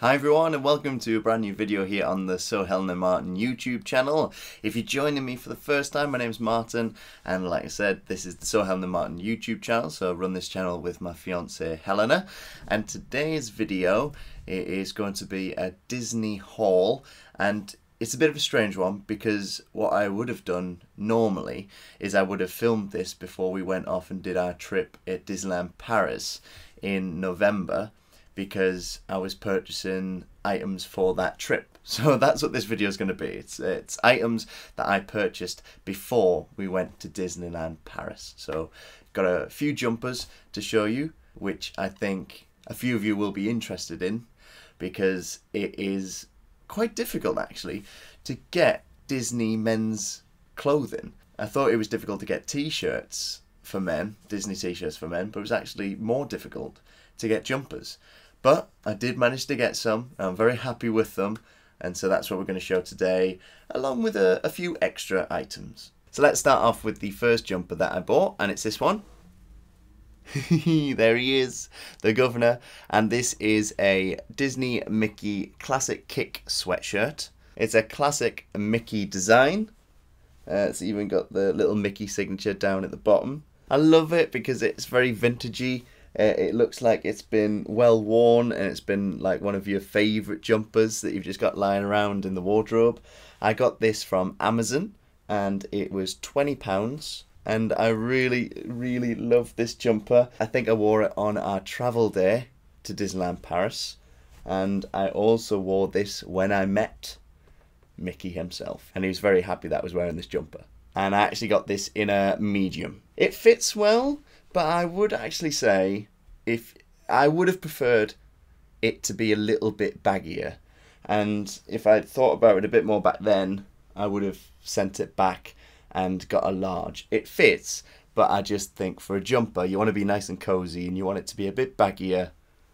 Hi everyone and welcome to a brand new video here on the So Helena Martyn YouTube channel. If you're joining me for the first time, my name's Martyn and like I said, this is the So Helena Martyn YouTube channel. So I run this channel with my fiance Helena and today's video is going to be a Disney haul and it's a bit of a strange one because what I would have done normally is I would have filmed this before we went off and did our trip at Disneyland Paris in November because I was purchasing items for that trip. So that's what this video is going to be. It's it's items that I purchased before we went to Disneyland Paris. So got a few jumpers to show you, which I think a few of you will be interested in because it is quite difficult actually to get Disney men's clothing. I thought it was difficult to get t-shirts for men, Disney t-shirts for men, but it was actually more difficult to get jumpers. But I did manage to get some. I'm very happy with them. And so that's what we're going to show today, along with a, a few extra items. So let's start off with the first jumper that I bought, and it's this one. there he is, the governor. And this is a Disney Mickey Classic Kick sweatshirt. It's a classic Mickey design. Uh, it's even got the little Mickey signature down at the bottom. I love it because it's very vintagey. Uh, it looks like it's been well worn and it's been like one of your favourite jumpers that you've just got lying around in the wardrobe. I got this from Amazon and it was £20 and I really, really love this jumper. I think I wore it on our travel day to Disneyland Paris and I also wore this when I met Mickey himself and he was very happy that I was wearing this jumper. And I actually got this in a medium. It fits well, but I would actually say if I would have preferred it to be a little bit baggier. And if I'd thought about it a bit more back then, I would have sent it back and got a large. It fits, but I just think for a jumper, you want to be nice and cozy and you want it to be a bit baggier.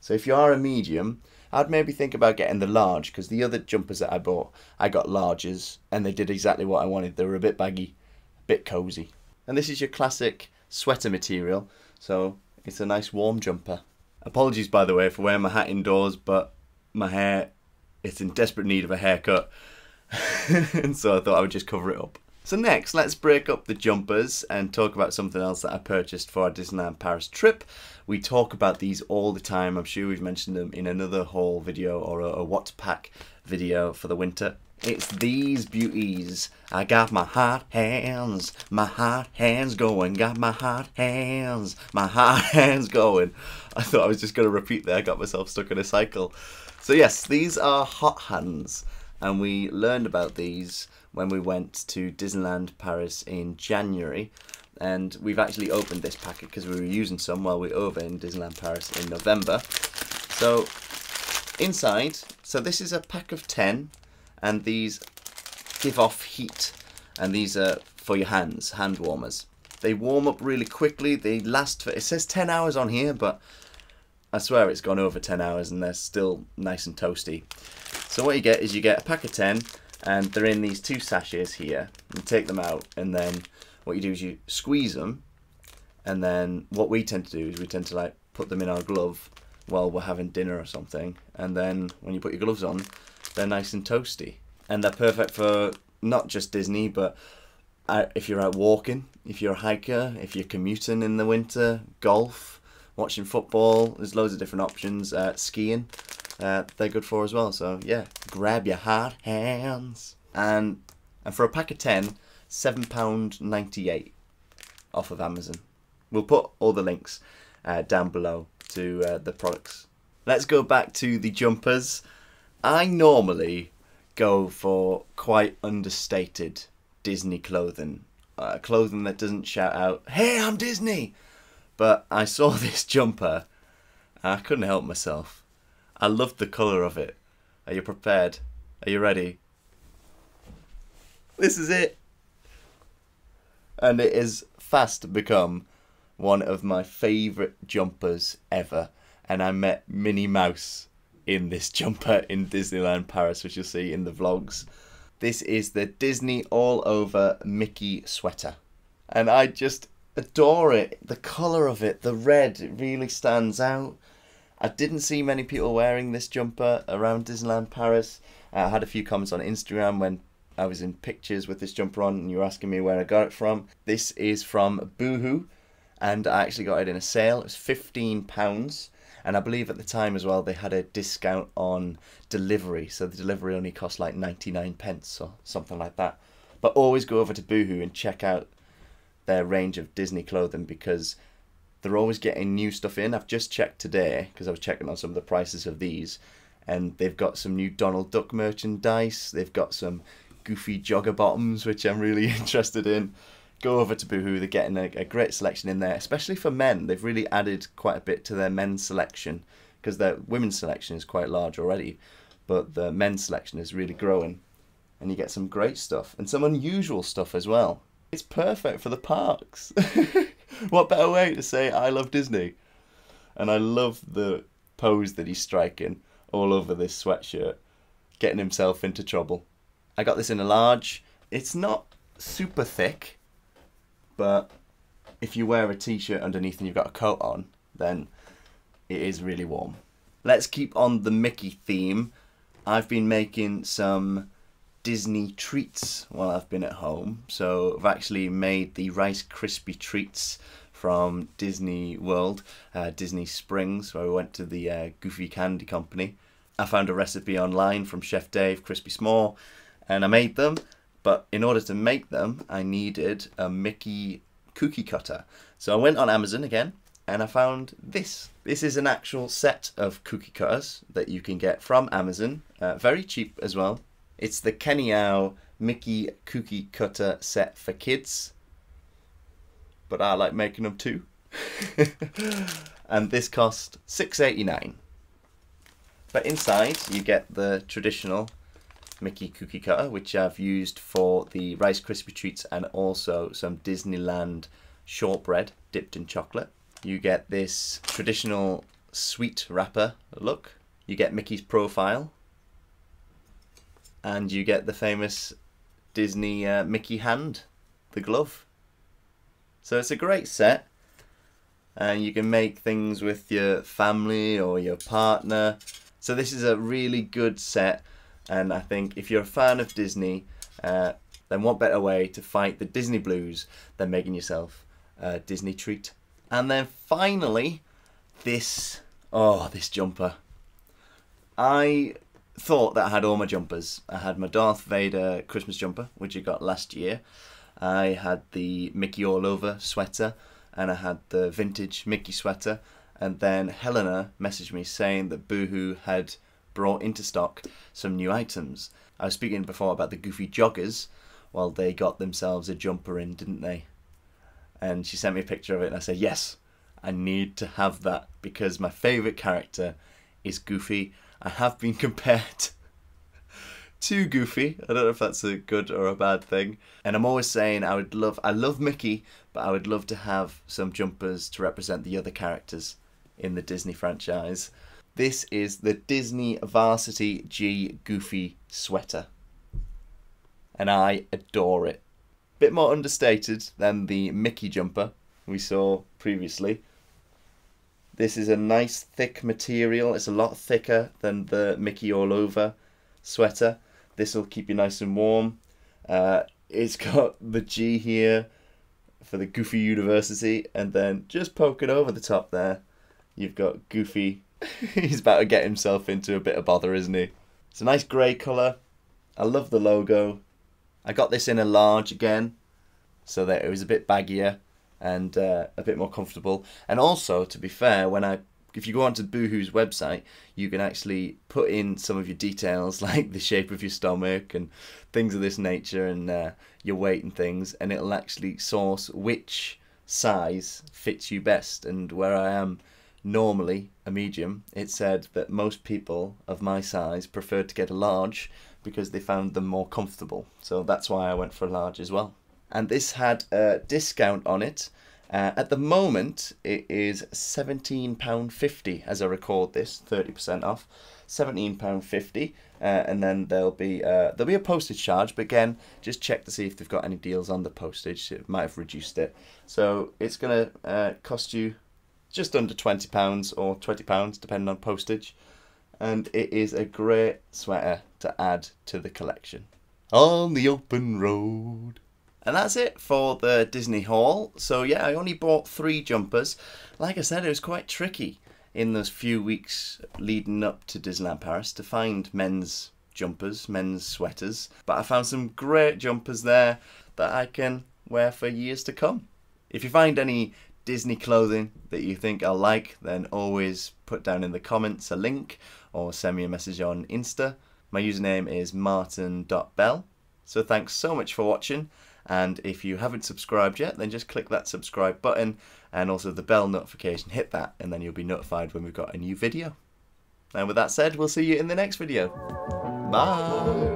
So if you are a medium, I'd maybe think about getting the large because the other jumpers that I bought, I got larges and they did exactly what I wanted. They were a bit baggy, a bit cozy. And this is your classic sweater material. So it's a nice warm jumper. Apologies, by the way, for wearing my hat indoors, but my hair is in desperate need of a haircut. and so I thought I would just cover it up. So next, let's break up the jumpers and talk about something else that I purchased for our Disneyland Paris trip. We talk about these all the time. I'm sure we've mentioned them in another haul video or a, a what pack video for the winter. It's these beauties. I got my hot hands, my hot hands going, got my hot hands, my hot hands going. I thought I was just going to repeat there, I got myself stuck in a cycle. So yes, these are hot hands, and we learned about these when we went to Disneyland Paris in January. And we've actually opened this packet because we were using some while we were over in Disneyland Paris in November. So inside, so this is a pack of 10 and these give off heat and these are for your hands, hand warmers. They warm up really quickly, they last for, it says 10 hours on here, but I swear it's gone over 10 hours and they're still nice and toasty. So what you get is you get a pack of 10 and they're in these two sachets here. You take them out and then what you do is you squeeze them and then what we tend to do is we tend to like put them in our glove while we're having dinner or something and then when you put your gloves on they're nice and toasty. And they're perfect for not just Disney, but uh, if you're out walking, if you're a hiker, if you're commuting in the winter, golf, watching football, there's loads of different options. Uh, skiing, uh, they're good for as well. So yeah, grab your hot hands. And and for a pack of ten, seven pound ninety eight off of Amazon. We'll put all the links uh, down below to uh, the products. Let's go back to the jumpers. I normally go for quite understated Disney clothing. Uh, clothing that doesn't shout out, hey, I'm Disney! But I saw this jumper and I couldn't help myself. I loved the colour of it. Are you prepared? Are you ready? This is it! And it has fast become one of my favourite jumpers ever. And I met Minnie Mouse in this jumper in Disneyland Paris, which you'll see in the vlogs. This is the Disney All Over Mickey sweater. And I just adore it. The colour of it, the red, it really stands out. I didn't see many people wearing this jumper around Disneyland Paris. Uh, I had a few comments on Instagram when I was in pictures with this jumper on and you were asking me where I got it from. This is from Boohoo and I actually got it in a sale. It was £15 and I believe at the time as well they had a discount on delivery. So the delivery only cost like 99 pence or something like that. But always go over to Boohoo and check out their range of Disney clothing because they're always getting new stuff in. I've just checked today because I was checking on some of the prices of these, and they've got some new Donald Duck merchandise. They've got some goofy jogger bottoms, which I'm really interested in. Go over to Boohoo, they're getting a, a great selection in there, especially for men. They've really added quite a bit to their men's selection because their women's selection is quite large already, but the men's selection is really growing. And you get some great stuff and some unusual stuff as well. It's perfect for the parks. what better way to say I love Disney? And I love the pose that he's striking all over this sweatshirt, getting himself into trouble. I got this in a large. It's not super thick, but if you wear a t-shirt underneath and you've got a coat on, then it is really warm. Let's keep on the Mickey theme. I've been making some Disney treats while I've been at home. So I've actually made the Rice Krispie treats from Disney World, uh, Disney Springs, where we went to the uh, Goofy Candy Company. I found a recipe online from Chef Dave Crispy Small, and I made them. But in order to make them, I needed a Mickey cookie cutter. So I went on Amazon again, and I found this. This is an actual set of cookie cutters that you can get from Amazon, uh, very cheap as well. It's the Keniao Mickey Cookie Cutter set for kids. But I like making them too. and this cost six eighty nine. But inside you get the traditional Mickey cookie cutter, which I've used for the Rice Krispie treats and also some Disneyland shortbread dipped in chocolate. You get this traditional sweet wrapper look. You get Mickey's profile and you get the famous Disney uh, Mickey hand, the glove. So it's a great set, and you can make things with your family or your partner. So this is a really good set, and I think if you're a fan of Disney, uh, then what better way to fight the Disney blues than making yourself a Disney treat? And then finally, this oh this jumper. I thought that I had all my jumpers. I had my Darth Vader Christmas jumper, which I got last year. I had the Mickey All Over sweater, and I had the vintage Mickey sweater. And then Helena messaged me saying that Boohoo had brought into stock some new items. I was speaking before about the Goofy joggers. Well, they got themselves a jumper in, didn't they? And she sent me a picture of it, and I said, Yes, I need to have that because my favourite character is Goofy I have been compared to Goofy. I don't know if that's a good or a bad thing. And I'm always saying I would love, I love Mickey, but I would love to have some jumpers to represent the other characters in the Disney franchise. This is the Disney Varsity G Goofy sweater. And I adore it. Bit more understated than the Mickey jumper we saw previously. This is a nice thick material. It's a lot thicker than the Mickey All Over sweater. This will keep you nice and warm. Uh, it's got the G here for the Goofy University, and then just poke it over the top there. You've got Goofy. He's about to get himself into a bit of bother, isn't he? It's a nice grey colour. I love the logo. I got this in a large again, so that it was a bit baggier and uh, a bit more comfortable. And also, to be fair, when I if you go onto Boohoo's website, you can actually put in some of your details like the shape of your stomach and things of this nature and uh, your weight and things, and it'll actually source which size fits you best. And where I am normally a medium, it said that most people of my size preferred to get a large because they found them more comfortable. So that's why I went for a large as well and this had a discount on it. Uh, at the moment, it is £17.50 as I record this, 30% off. £17.50 uh, and then there'll be uh, there'll be a postage charge but again just check to see if they've got any deals on the postage it might have reduced it so it's gonna uh, cost you just under £20 or £20 depending on postage. And it is a great sweater to add to the collection. On the open road. And that's it for the Disney haul. So yeah, I only bought three jumpers. Like I said, it was quite tricky in those few weeks leading up to Disneyland Paris to find men's jumpers, men's sweaters. But I found some great jumpers there that I can wear for years to come. If you find any Disney clothing that you think I'll like, then always put down in the comments a link or send me a message on Insta. My username is martyn.bell. So thanks so much for watching. And if you haven't subscribed yet, then just click that subscribe button and also the bell notification. Hit that, and then you'll be notified when we've got a new video. And with that said, we'll see you in the next video. Bye.